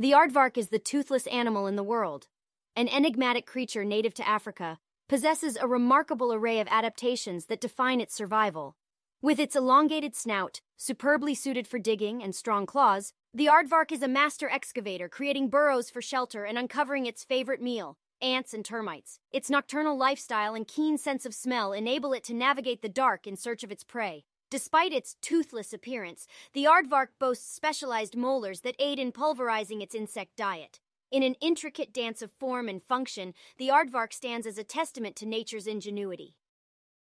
The aardvark is the toothless animal in the world. An enigmatic creature native to Africa, possesses a remarkable array of adaptations that define its survival. With its elongated snout, superbly suited for digging, and strong claws, the aardvark is a master excavator, creating burrows for shelter and uncovering its favorite meal, ants and termites. Its nocturnal lifestyle and keen sense of smell enable it to navigate the dark in search of its prey. Despite its toothless appearance, the aardvark boasts specialized molars that aid in pulverizing its insect diet. In an intricate dance of form and function, the aardvark stands as a testament to nature's ingenuity.